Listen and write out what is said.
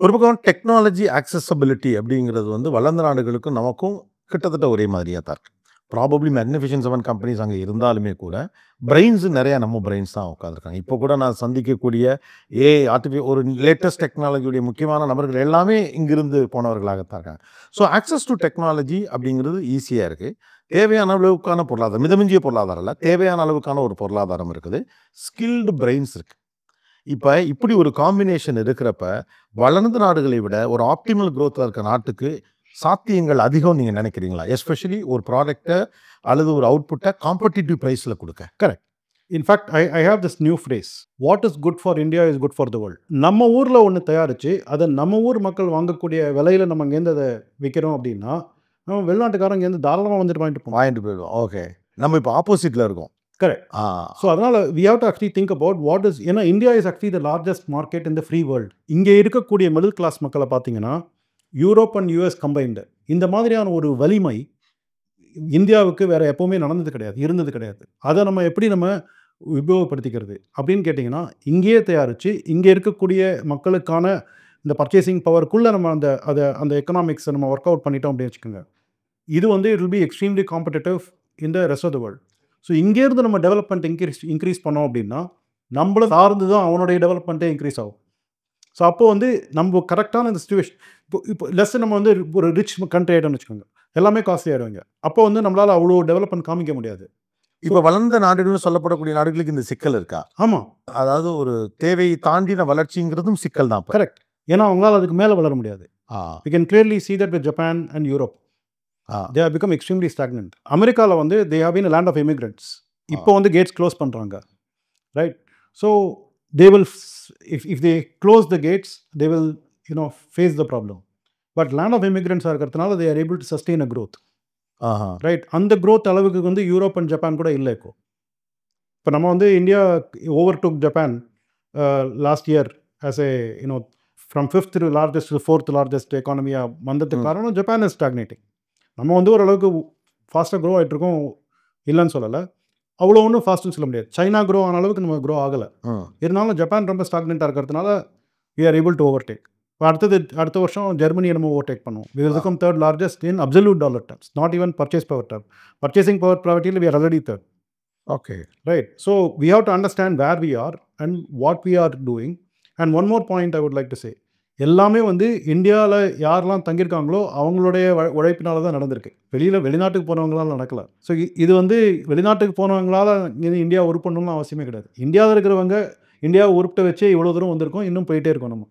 ஒரு பக்கம் technology accessibility அப்படிங்கிறது வந்து வளர்ந்த நாடுகளுக்கும் நமக்கும் கிட்டத்தட்ட ஒரே மாதிரியா தான் இருக்குது ப்ராபப்ளி மேக்னிஃபிஷன் செவன் கம்பெனிஸ் அங்கே இருந்தாலுமே கூட பிரெயின்ஸ் நிறையா நம்ம பிரெயின்ஸ் தான் உட்காந்துருக்காங்க இப்போ கூட நான் சந்திக்கக்கூடிய ஏ ஆர்டிஃபி ஒரு லேட்டஸ்ட் டெக்னாலஜியுடைய முக்கியமான நபர்கள் எல்லாமே இங்கிருந்து போனவர்களாகத்தான் இருக்காங்க. ஸோ ஆக்சஸ் டு டெக்னாலஜி அப்படிங்கிறது ஈஸியாக இருக்குது தேவையான அளவுக்கான பொருளாதாரம் மிதமிஞ்சிய பொருளாதாரம் இல்லை தேவையான அளவுக்கான ஒரு பொருளாதாரம் இருக்குது. ஸ்கில்டு பிரெயின்ஸ் இருக்குது இப்போ இப்படி ஒரு காம்பினேஷன் இருக்கிறப்ப வளர்ந்த நாடுகளை விட ஒரு ஆப்டிமல் growthல இருக்க நாட்டுக்கு சாத்தியங்கள் அதிகம் நீங்கள் நினைக்கிறீங்களா? எஸ்பெஷலி ஒரு ப்ராடக்ட்டை அல்லது ஒரு அவுட்புட்டை காம்படிட்டிவ் ப்ரைஸில் கொடுக்க. In fact I I have this new phrase what is good for India is good for the world நம்ம ஊரில் ஒன்று தயாரித்து அதை நம்ம ஊர் மக்கள் வாங்கக்கூடிய விலையில் நம்ம இங்கேருந்து அதை விற்கிறோம் அப்படின்னா நம்ம வெளிநாட்டுக்காரங்க இங்கேருந்து தாராளமாக வந்துட்டு வாங்கிட்டு வாங்கிட்டு போயிடுவோம் ஓகே நம்ம இப்போ ஆப்போசிட்டில் இருக்கோம். Correct. ஸோ அதனால் we have to actually think about what is ஏன்னா India is actually the largest market in the free world இங்கே இருக்கக்கூடிய மிடில் கிளாஸ் மக்களை பார்த்தீங்கன்னா யூரோப் அண்ட் யூஎஸ் கம்பைன்டு இந்த மாதிரியான ஒரு வலிமை இந்தியாவுக்கு வேற எப்போவுமே நடந்தது கிடையாது இருந்தது கிடையாது. அதை நம்ம எப்படி நம்ம உபயோகப்படுத்திக்கிறது அப்படின்னு கேட்டிங்கன்னா இங்கேயே தயாரித்து இங்கே இருக்கக்கூடிய மக்களுக்கான இந்த பர்ச்சேசிங் பவருக்குள்ளே நம்ம அந்த அதை அந்த எக்கனாமிக்ஸை நம்ம ஒர்க் அவுட் பண்ணிட்டோம் அப்படின்னு வச்சுக்கோங்க. இது வந்து it will be extremely competitive in the rest of the world so இங்கேருந்து நம்ம டெவலப்மெண்ட் இன்க்ரீஸ் இன்க்ரீஸ் பண்ணோம் அப்படின்னா நம்மளும் சார்ந்து தான் அவனுடைய டெவலப்மெண்ட்டே இன்க்ரீஸ் ஆகும். ஸோ அப்போ வந்து நம்ம கரெக்டான இந்த சுச்சுவேஷன் இப்போ இப்போ லெஸ் நம்ம வந்து ஒரு ரிச் கண்ட்ரி ஆகிட்டோம்னு வச்சுக்கோங்க. எல்லாமே காஸ்ட்லி ஆகிடுவாங்க அப்போ வந்து நம்மளால் அவ்வளோ டெவலப்மெண்ட் காமிக்க முடியாது. இப்போ வளர்ந்த நாடுகள்னு சொல்லப்படக்கூடிய நாடுகளுக்கு இந்த சிக்கல் இருக்கா? ஆமாம் அதாவது ஒரு தேவையை தாண்டின வளர்ச்சிங்கிறதும் சிக்கல் தான். கரெக்ட் ஏன்னா அவங்களால அதுக்கு மேலே வளர முடியாது. ஆ. We can clearly see that with Japan and Europe they have become extremely stagnant. அமெரிக்காவில் வந்து தே been a land of immigrants. இப்போ வந்து கேட்ஸ் க்ளோஸ் பண்ணுறாங்க right so they will if if they close the gates they will you know face the problem but land of இமிகிரண்ட்ஸாக இருக்கிறதுனால they are able to sustain a Aha. Right அந்த growth அளவுக்கு வந்து Europe and Japan கூட இல்லை இப்போ. இப்போ நம்ம வந்து India overtook Japan last year as a you know from fifth largest fourth largest எக்கானமியாக வந்ததுக்கு. காரணம் ஜப்பான் இஸ் ஸ்டாக்னேட்டிங் நம்ம வந்து ஓரளவுக்கு ஃபாஸ்ட்டாக க்ரோ ஆகிட்ருக்கோம் இல்லைன்னு சொல்லலை அவ்வளோ ஒன்றும் ஃபாஸ்ட்னு சொல்ல முடியாது சைனா க்ரோ ஆன அளவுக்கு நம்ம க்ரோ ஆகலை இருந்தாலும் ஜப்பான் ரொம்ப ஸ்டாக்னெண்ட்டாக இருக்கிறதுனால we are able to overtake இப்போ அடுத்தது அடுத்த வருஷம் ஜெர்மனியை நம்ம ஓவர்டேக் பண்ணுவோம் we will become third largest in absolute dollar terms not even purchase power term purchasing power priority we are already third okay right so we have to understand where we are and what we are doing and one more point i would like to say எல்லாமே வந்து இந்தியாவில் யாரெல்லாம் தங்கியிருக்காங்களோ அவங்களுடைய உழைப்பினால தான் நடந்திருக்கு. வெளியில் வெளிநாட்டுக்கு போனவங்களால நடக்கலை. ஸோ இது வந்து வெளிநாட்டுக்கு போனவங்களால இங்க இந்தியா உருப்படணும்னு அவசியமே கிடையாது. இந்தியாவில் இருக்கிறவங்க இந்தியாவை உருப்பிட்ட வச்சு இவ்வளோ தூரம் வந்திருக்கோம் இன்னும் போயிட்டே இருக்கோம் நம்ம.